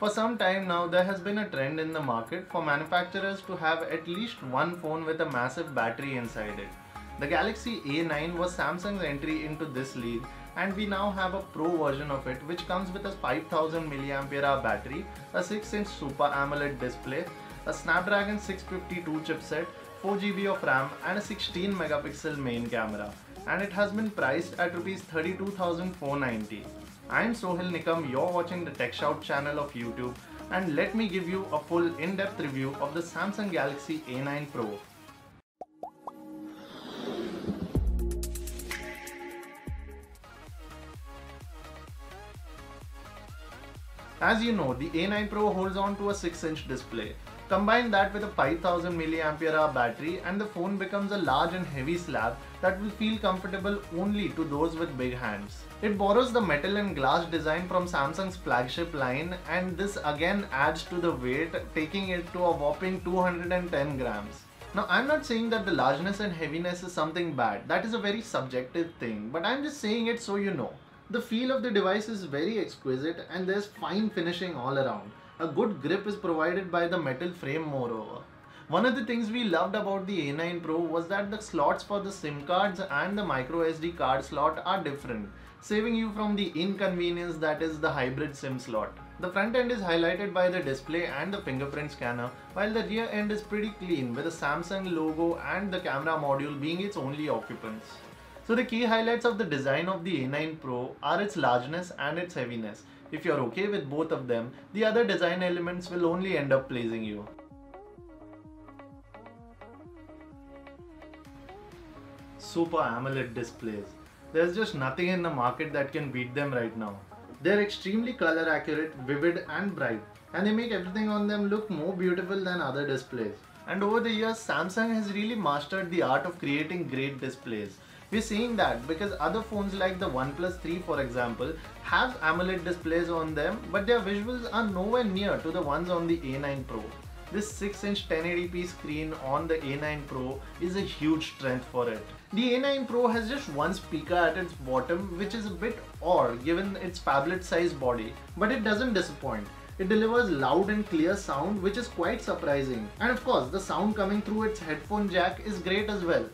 For some time now, there has been a trend in the market for manufacturers to have at least one phone with a massive battery inside it. The Galaxy A9 was Samsung's entry into this league and we now have a pro version of it which comes with a 5000 mAh battery, a 6-inch Super AMOLED display, a Snapdragon 652 chipset, 4GB of RAM and a 16 megapixel main camera and it has been priced at Rs 32,490. I am Sohil Nikam, you're watching the Tech Shout channel of YouTube and let me give you a full in-depth review of the Samsung Galaxy A9 Pro. As you know, the A9 Pro holds on to a 6-inch display. Combine that with a 5000 mAh battery and the phone becomes a large and heavy slab that will feel comfortable only to those with big hands. It borrows the metal and glass design from Samsung's flagship line and this again adds to the weight taking it to a whopping 210 grams. Now I'm not saying that the largeness and heaviness is something bad, that is a very subjective thing, but I'm just saying it so you know. The feel of the device is very exquisite and there's fine finishing all around. A good grip is provided by the metal frame moreover. One of the things we loved about the A9 Pro was that the slots for the SIM cards and the micro SD card slot are different, saving you from the inconvenience that is the hybrid SIM slot. The front end is highlighted by the display and the fingerprint scanner, while the rear end is pretty clean with the Samsung logo and the camera module being its only occupants. So the key highlights of the design of the A9 Pro are its largeness and its heaviness. If you're okay with both of them, the other design elements will only end up pleasing you. Super AMOLED displays. There's just nothing in the market that can beat them right now. They're extremely color accurate, vivid and bright and they make everything on them look more beautiful than other displays. And over the years, Samsung has really mastered the art of creating great displays. We're seeing that because other phones like the OnePlus 3 for example have AMOLED displays on them but their visuals are nowhere near to the ones on the A9 Pro. This 6-inch 1080p screen on the A9 Pro is a huge strength for it. The A9 Pro has just one speaker at its bottom which is a bit odd given its phablet sized body but it doesn't disappoint. It delivers loud and clear sound which is quite surprising and of course the sound coming through its headphone jack is great as well.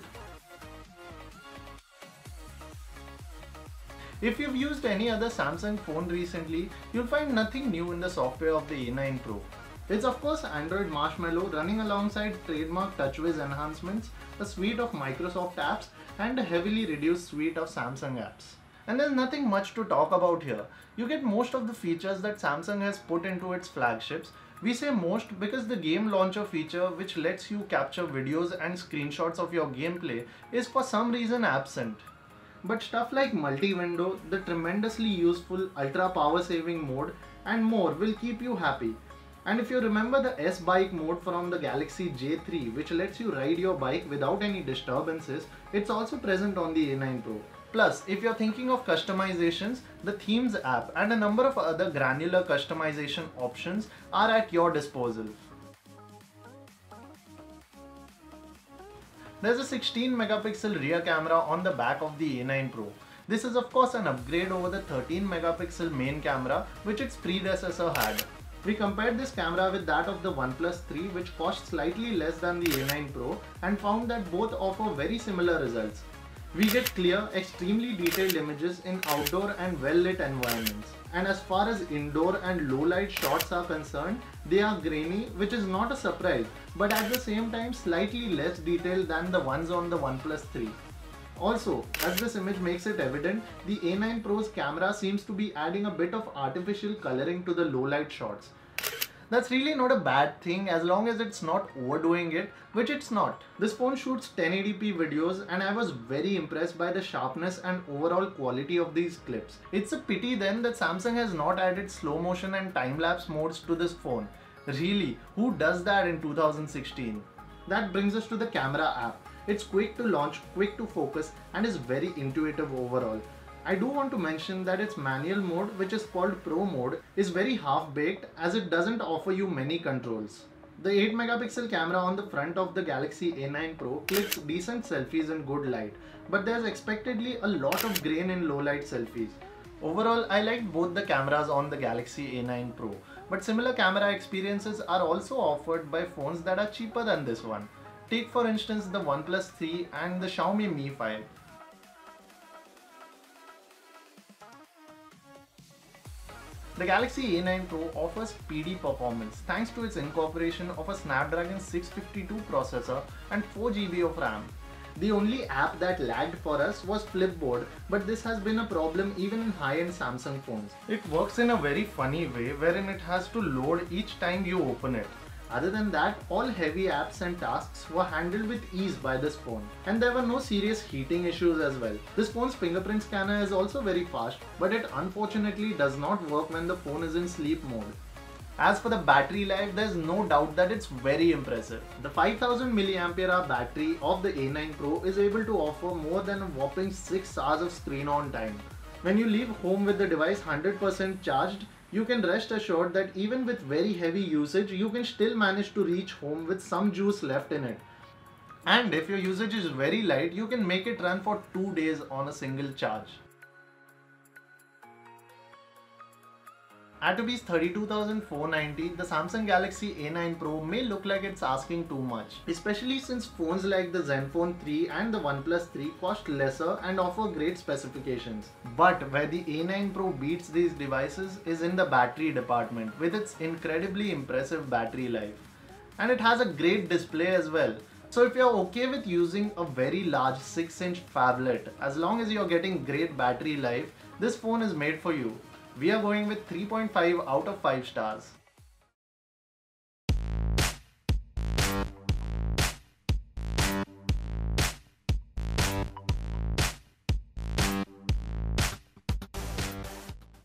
If you've used any other Samsung phone recently, you'll find nothing new in the software of the A9 Pro. It's of course Android Marshmallow running alongside trademark TouchWiz enhancements, a suite of Microsoft apps and a heavily reduced suite of Samsung apps. And there's nothing much to talk about here. You get most of the features that Samsung has put into its flagships. We say most because the game launcher feature which lets you capture videos and screenshots of your gameplay is for some reason absent. But stuff like multi-window, the tremendously useful ultra power saving mode and more will keep you happy. And if you remember the S-Bike mode from the Galaxy J3 which lets you ride your bike without any disturbances, it's also present on the A9 Pro. Plus, if you're thinking of customizations, the Themes app and a number of other granular customization options are at your disposal. There's a 16 megapixel rear camera on the back of the A9 Pro. This is of course an upgrade over the 13 megapixel main camera which its predecessor had. We compared this camera with that of the OnePlus 3 which cost slightly less than the A9 Pro and found that both offer very similar results. We get clear, extremely detailed images in outdoor and well-lit environments. And as far as indoor and low-light shots are concerned, they are grainy, which is not a surprise, but at the same time slightly less detailed than the ones on the OnePlus 3. Also, as this image makes it evident, the A9 Pro's camera seems to be adding a bit of artificial coloring to the low-light shots. That's really not a bad thing as long as it's not overdoing it, which it's not. This phone shoots 1080p videos and I was very impressed by the sharpness and overall quality of these clips. It's a pity then that Samsung has not added slow motion and time-lapse modes to this phone. Really, who does that in 2016? That brings us to the camera app. It's quick to launch, quick to focus and is very intuitive overall. I do want to mention that its manual mode which is called Pro mode is very half baked as it doesn't offer you many controls. The 8 megapixel camera on the front of the Galaxy A9 Pro clicks decent selfies in good light, but there's expectedly a lot of grain in low light selfies. Overall, I liked both the cameras on the Galaxy A9 Pro, but similar camera experiences are also offered by phones that are cheaper than this one. Take for instance the OnePlus 3 and the Xiaomi Mi 5. The Galaxy A9 Pro offers PD performance thanks to its incorporation of a Snapdragon 652 processor and 4GB of RAM. The only app that lagged for us was Flipboard, but this has been a problem even in high-end Samsung phones. It works in a very funny way wherein it has to load each time you open it. Other than that, all heavy apps and tasks were handled with ease by this phone. And there were no serious heating issues as well. This phone's fingerprint scanner is also very fast, but it unfortunately does not work when the phone is in sleep mode. As for the battery life, there's no doubt that it's very impressive. The 5000 mAh battery of the A9 Pro is able to offer more than a whopping 6 hours of screen on time. When you leave home with the device 100% charged, you can rest assured that even with very heavy usage, you can still manage to reach home with some juice left in it. And if your usage is very light, you can make it run for 2 days on a single charge. At rupees 32,490, the Samsung Galaxy A9 Pro may look like it's asking too much, especially since phones like the Zenfone 3 and the OnePlus 3 cost lesser and offer great specifications. But where the A9 Pro beats these devices is in the battery department with its incredibly impressive battery life. And it has a great display as well. So if you're okay with using a very large 6-inch phablet, as long as you're getting great battery life, this phone is made for you. We are going with 3.5 out of 5 stars.